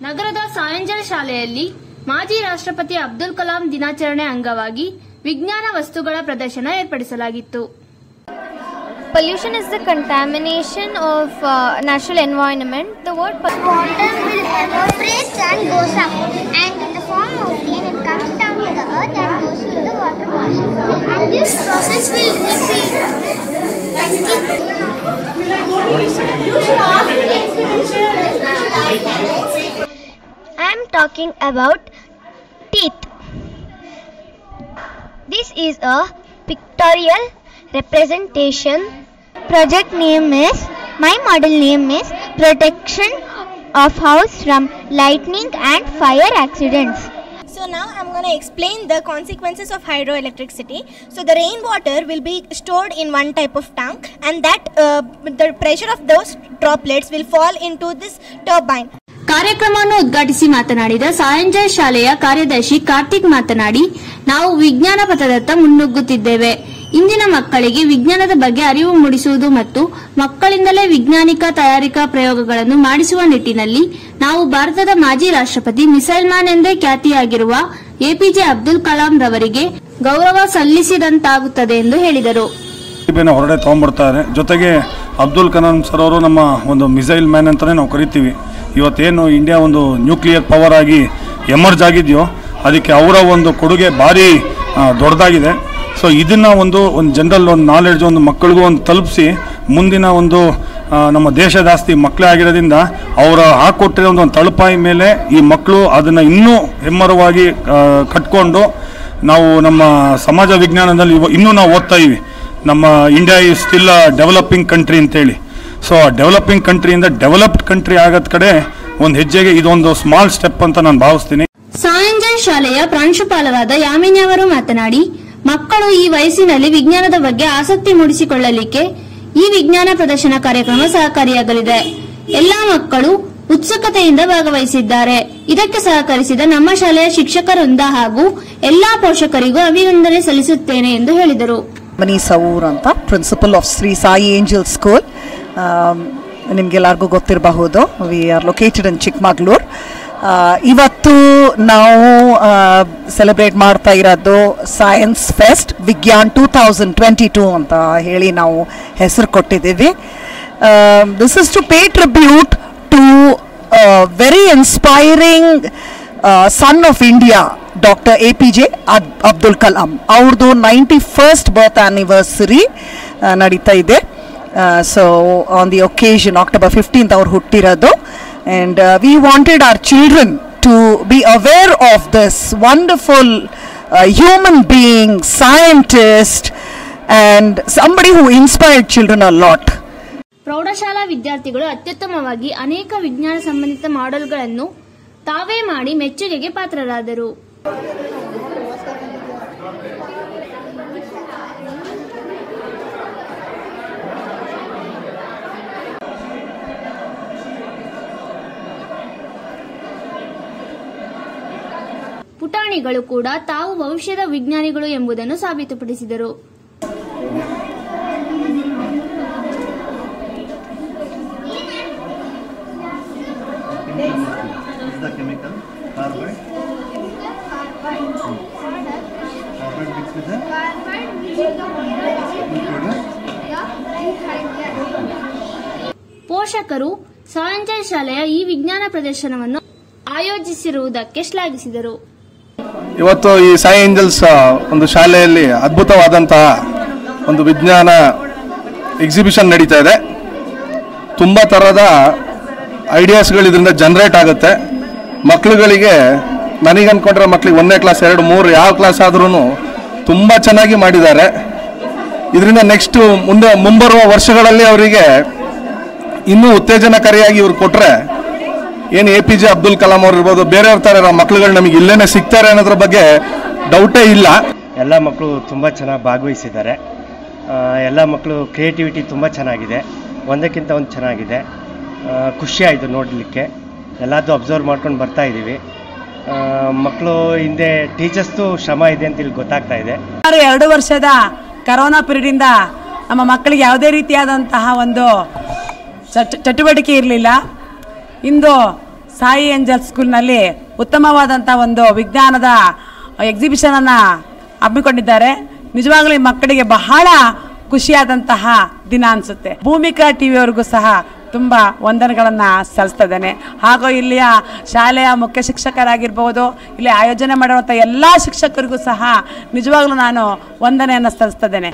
ನಗರದ ಸಾಯಂಜಲ್ ಶಾಲೆಯಲ್ಲಿ ಮಾಜಿ ರಾಷ್ಟ್ರಪತಿ ಅಬ್ದುಲ್ ಕಲಾಂ ದಿನಾಚರಣೆ ಅಂಗವಾಗಿ ವಿಜ್ಞಾನ ವಸ್ತುಗಳ ಪ್ರದರ್ಶನ ಏರ್ಪಡಿಸಲಾಗಿತ್ತು Pollution is the contamination of uh, natural environment. The word pol- water will evaporate and goes up. And in the form of rain, it comes down to the earth and goes to the water body. And this process will repeat. I am talking about teeth. This is a pictorial representation. Project name is my model name is protection of house from lightning and fire accidents. So now I'm going to explain the consequences of hydroelectricity. So the rainwater will be stored in one type of tank and that uh, the pressure of those droplets will fall into this turbine. ಕಾರ್ಯಕ್ರಮವನ್ನು ಉದ್ಘಾಟಿಸಿ ಮಾತನಾಡಿದ ಸಾಯಂಜಯ ಶಾಲೆಯ ಕಾರ್ಯದರ್ಶಿ ಕಾರ್ತಿಕ್ ಮಾತನಾಡಿ, ನಾವು ವಿಜ್ಞಾನ ಪಥದತ್ತ ಮುನ್ನುಗ್ಗುತ್ತಿದ್ದೇವೆ. ಇಂದಿನ ಮಕ್ಕಳಿಗೆ ವಿಜ್ಞಾನದ ಬಗ್ಗೆ ಅರಿವು ಮೂಡಿಸುವುದು ಮತ್ತು ಮಕ್ಕಳಿಂದಲೇ ವಿಜ್ಞಾನಿಕ ತಯಾರಿಕಾ ಪ್ರಯೋಗಗಳನ್ನು ಮಾಡಿಸುವ ನಿಟ್ಟಿನಲ್ಲಿ ನಾವು ಭಾರತದ ಮಾಜಿ ರಾಷ್ಟ್ರಪತಿ ಮಿಸೈಲ್ ಮ್ಯಾನ್ ಎಂದೇ ಖ್ಯಾತಿಯಾಗಿರುವ ಎಪಿಜೆ ಅಬ್ದುಲ್ ಕಲಾಂ ರವರಿಗೆ ಗೌರವ ಸಲ್ಲಿಸಿದಂತಾಗುತ್ತದೆ ಎಂದು ಹೇಳಿದರು. ಹೊರಡೆ ತಗೊಂಡ್ಬರ್ತಾರೆ. ಜೊತೆಗೆ ಅಬ್ದುಲ್ ಕಲಾಂ ಸರ್ ಅವರು ನಮ್ಮ ಒಂದು ಮಿಸೈಲ್ ಮ್ಯಾನ್ ಅಂತಲೇ ನಾವು ಕರಿತೀವಿ. ಇವತ್ತೇನು ಇಂಡಿಯಾ ಒಂದು ನ್ಯೂಕ್ಲಿಯರ್ ಪವರ್ ಆಗಿ ಎಮರ್ಜ್ ಆಗಿದೆಯೋ, ಅದಕ್ಕೆ ಅವರ ಒಂದು ಕೊಡುಗೆ ಭಾರಿ ದೊಡ್ಡದಾಗಿದೆ. ಸೊ ಇದನ್ನು ಒಂದು ಒಂದು ಜನರಲ್ ಒಂದು ನಾಲೆಡ್ಜ್ ಒಂದು ಮಕ್ಕಳಿಗೂ ಒಂದು ತಲುಪಿಸಿ, ಮುಂದಿನ ಒಂದು ನಮ್ಮ ದೇಶದ ಆಸ್ತಿ ಮಕ್ಕಳೇ ಆಗಿರೋದ್ರಿಂದ ಅವರ ಹಾಕೊಟ್ಟಿರೋ ಒಂದು ತಳಪಾಯಿ ಮೇಲೆ ಈ ಮಕ್ಕಳು ಅದನ್ನು ಇನ್ನೂ ಹೆಮ್ಮರವಾಗಿ ಕಟ್ಕೊಂಡು ನಾವು ನಮ್ಮ ಸಮಾಜ ವಿಜ್ಞಾನದಲ್ಲಿ ಇನ್ನೂ ನಾವು ಓದ್ತಾ ಇವಿ ನಮ್ಮ India is still developing country ಅಂತೇಳಿ. ಸೊ ಡೆವಲಪಿಂಗ್ ಕಂಟ್ರಿಯಿಂದ ಡೆವಲಪ್ಡ್ ಕಂಟ್ರಿ ಆಗದ ಕಡೆ ಒಂದು ಹೆಜ್ಜೆಗೆ ಇದೊಂದು ಸ್ಮಾಲ್ ಸ್ಟೆಪ್ ಅಂತ ನಾನು ಭಾವಿಸ್ತೀನಿ. ಸಾಯಂಜನ್ ಶಾಲೆಯ ಪ್ರಾಂಶುಪಾಲರಾದ ಯಾಮಿನಿ ಅವರು ಮಾತನಾಡಿ ಮಕ್ಕಳು ಈ ವಯಸ್ಸಿನಲ್ಲಿ ವಿಜ್ಞಾನದ ಬಗ್ಗೆ ಆಸಕ್ತಿ ಮೂಡಿಸಿಕೊಳ್ಳಲಿಕ್ಕೆ ಈ ವಿಜ್ಞಾನ ಪ್ರದರ್ಶನ ಕಾರ್ಯಕ್ರಮ ಸಹಕಾರಿಯಾಗಲಿದೆ. ಎಲ್ಲಾ ಮಕ್ಕಳು ಉತ್ಸುಕತೆಯಿಂದ ಭಾಗವಹಿಸಿದ್ದಾರೆ. ಇದಕ್ಕೆ ಸಹಕರಿಸಿದ ನಮ್ಮ ಶಾಲೆಯ ಶಿಕ್ಷಕರಿಂದ ಹಾಗೂ ಎಲ್ಲಾ ಪೋಷಕರಿಗೂ ಅಭಿನಂದನೆ ಸಲ್ಲಿಸುತ್ತೇನೆ ಎಂದು ಹೇಳಿದರು. ಮನಿ ಸೌರ್ ಅಂತ principal of Shri Sai angel school ನಿಮಗೆಲ್ಲರಿಗೂ ಗೊತ್ತಿರಬಹುದು. We are located in Chikkamagaluru ಇವತ್ತು ನಾವು ಸೆಲೆಬ್ರೇಟ್ ಮಾಡ್ತಾ ಇರೋದು science fest Vigyan two thousand twenty two ಅಂತ ಹೇಳಿ ನಾವು ಹೆಸರು ಕೊಟ್ಟಿದ್ದೀವಿ. This is to pay tribute to very inspiring son of India doctor A P J Abdul Kalam ಅವ್ರದ್ದು ನೈಂಟಿ ಫಸ್ಟ್ ಬರ್ತ್ ಆ್ಯನಿವರ್ಸರಿ ನಡೀತಾ ಇದೆ. So on the occasion October fifteenth ಅವ್ರು ಹುಟ್ಟಿರೋದು. And we wanted are children to be aware of this wonderful human being scientist and somebody who inspired children a lot ಪ್ರೌಢಶಾಲಾ ವಿದ್ಯಾರ್ಥಿಗಳು ಅತ್ಯುತ್ತಮವಾಗಿ ಅನೇಕ ವಿಜ್ಞಾನ ಸಂಬಂಧಿತ ಮಾಡೆಲ್ಗಳನ್ನು ತಾವೇ ಮಾಡಿ ಮೆಚ್ಚುಗೆಗೆ ಪಾತ್ರರಾದರು. ಪುಟಾಣಿಗಳು ಕೂಡ ತಾವು ಭವಿಷ್ಯದ ವಿಜ್ಞಾನಿಗಳು ಎಂಬುದನ್ನು ಸಾಬೀತುಪಡಿಸಿದರು. ಪೋಷಕರು ಸಾಯಂಜಲ್ ಶಾಲೆಯ ಈ ವಿಜ್ಞಾನ ಪ್ರದರ್ಶನವನ್ನು ಆಯೋಜಿಸಿರುವುದಕ್ಕೆ ಶ್ಲಾಘಿಸಿದರು. ಇವತ್ತು ಈ ಸಾಯಿ ಏಂಜಲ್ಸ್ ಒಂದು ಶಾಲೆಯಲ್ಲಿ ಅದ್ಭುತವಾದಂತಹ ಒಂದು ವಿಜ್ಞಾನ ಎಕ್ಸಿಬಿಷನ್ ನಡೀತಾ ಇದೆ. ತುಂಬ ಥರದ ಐಡಿಯಾಸ್ಗಳು ಇದರಿಂದ ಜನ್ರೇಟ್ ಆಗುತ್ತೆ. ಮಕ್ಳುಗಳಿಗೆ, ನನಗೆ ಅನ್ಕೊಂಡ್ರೆ ಮಕ್ಳಿಗೆ ಒಂದನೇ ಕ್ಲಾಸ್ ಎರಡು, ಮೂರು ಯಾವ ಕ್ಲಾಸ್ ಆದ್ರೂ ತುಂಬ ಚೆನ್ನಾಗಿ ಮಾಡಿದ್ದಾರೆ. ಇದರಿಂದ ನೆಕ್ಸ್ಟು ಮುಂದೆ ಮುಂಬರುವ ವರ್ಷಗಳಲ್ಲಿ ಅವರಿಗೆ ಇನ್ನೂ ಉತ್ತೇಜನಕಾರಿಯಾಗಿ ಇವರು ಕೊಟ್ಟರೆ ಏನು A P J Abdul Kalam ಅವ್ರು ಇರ್ಬೋದು ಬೇರೆಯವ್ರ ಥರ ಇರೋ ಮಕ್ಳುಗಳು ನಮಗೆ ಇಲ್ಲೇನೆ ಸಿಗ್ತಾರೆ ಅನ್ನೋದ್ರ ಬಗ್ಗೆ ಡೌಟೇ ಇಲ್ಲ. ಎಲ್ಲ ಮಕ್ಕಳು ತುಂಬ ಚೆನ್ನಾಗಿ ಭಾಗವಹಿಸಿದ್ದಾರೆ. ಎಲ್ಲ ಮಕ್ಕಳು ಕ್ರಿಯೇಟಿವಿಟಿ ತುಂಬ ಚೆನ್ನಾಗಿದೆ. ಒಂದಕ್ಕಿಂತ ಒಂದು ಚೆನ್ನಾಗಿದೆ. ಖುಷಿಯಾಯಿತು ಖುಷಿ ಆಯಿತು ನೋಡಲಿಕ್ಕೆ. ಎಲ್ಲದೂ ಅಬ್ಸರ್ವ್ ಮಾಡ್ಕೊಂಡು ಬರ್ತಾ ಇದ್ದೀವಿ ಮಕ್ಕಳು ಹಿಂದೆ ಟೀಚರ್ಸ್ದು ಶ್ರಮ ಇದೆ ಅಂತ ಇಲ್ಲಿ ಗೊತ್ತಾಗ್ತಾ ಇದೆ. ಎರಡು ವರ್ಷದ ಕರೋನಾ ಪೀರಿಯಡಿಂದ ನಮ್ಮ ಮಕ್ಕಳಿಗೆ ಯಾವುದೇ ರೀತಿಯಾದಂತಹ ಒಂದು ಚಟ್- ಚಟುವಟಿಕೆ ಇರಲಿಲ್ಲ. ಇಂದು ಸಾಯಿ ಏಂಜಲ್ ಸ್ಕೂಲ್ನಲ್ಲಿ ಉತ್ತಮವಾದಂಥ ಒಂದು ವಿಜ್ಞಾನದ ಎಕ್ಸಿಬಿಷನನ್ನು ಹಮ್ಮಿಕೊಂಡಿದ್ದಾರೆ. ನಿಜವಾಗ್ಲೂ ಈ ಮಕ್ಕಳಿಗೆ ಬಹಳ ಖುಷಿಯಾದಂತಹ ದಿನ ಅನಿಸುತ್ತೆ. ಭೂಮಿಕಾ ಟಿ ವಿಯವ್ರಿಗೂ ಸಹ ತುಂಬ ವಂದನೆಗಳನ್ನು ಸಲ್ಲಿಸ್ತಾ ಇದ್ದೇನೆ ಹಾಗೂ ಇಲ್ಲಿಯ ಶಾಲೆಯ ಮುಖ್ಯ ಶಿಕ್ಷಕರಾಗಿರ್ಬೋದು, ಇಲ್ಲಿ ಆಯೋಜನೆ ಮಾಡಿರುವಂಥ ಎಲ್ಲ ಶಿಕ್ಷಕರಿಗೂ ಸಹ ನಿಜವಾಗ್ಲೂ ನಾನು ವಂದನೆಯನ್ನು ಸಲ್ಲಿಸ್ತಾ ಇದ್ದೇನೆ